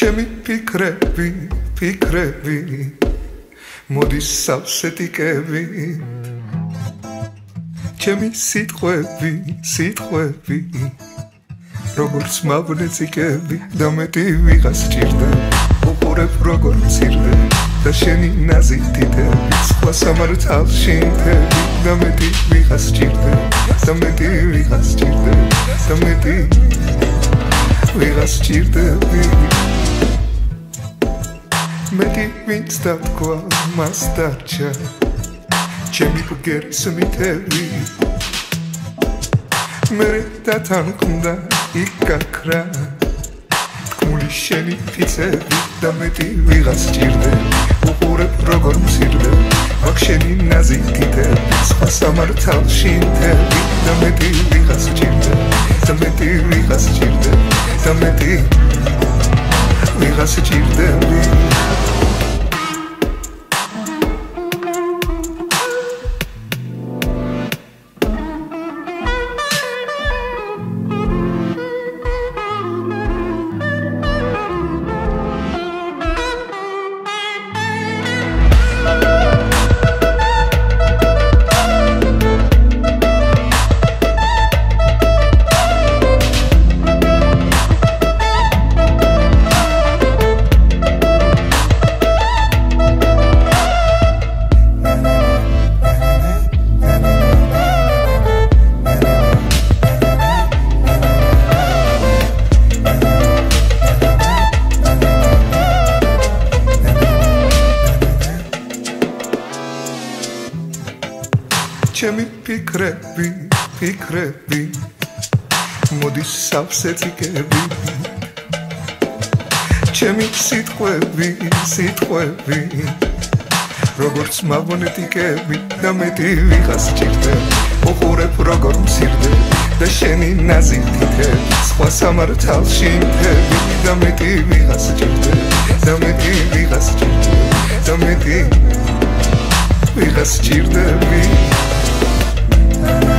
ჩემი ფიქრები ფიქრები მოდის სავსეთიკები ჩემი სიტყვები სიტყვები როგორც მაგნეტიკები და მეტი ვიღას ჭირდა. უყურებ როგორ მცირდა და შენი ნაზიტით სხვა სამართალში მთელი და მეტი ვიღას ჭირდა. და მეტი ვიღას ჭირდა და მეტი ვიღას ჭირდა მეტი ვინც დათქვა მას დარჩა. ჩემი ბგერის მითელი. მე დათანხმდა იკაკრა თქმული შენი ფიცები და მეტი ვიღას ჭირდე უყურებ როგორ მცირდე მაგ შენი ნაზიკით სხვა სამართალში მთელი და მეტი ვიღას ჭირდე და მეტი ვიღას ჭირდე და მეტი ვიღას ჭირდე ჩემი ფიქრები ფიქრები მოდის სავსეთიკები ჩემი სიტყვები სიტყვები როგორც მაგნეტიკები და მეტი ვიღას ჭირდა უყურებ როგორ მცირდე და შენი ნაზითით სხვა სამართალში მთელი და მეტი ვიღას ჭირდა და მეტი ვიღას ჭირდა და მეტი ვიღას ჭირდები Thank you.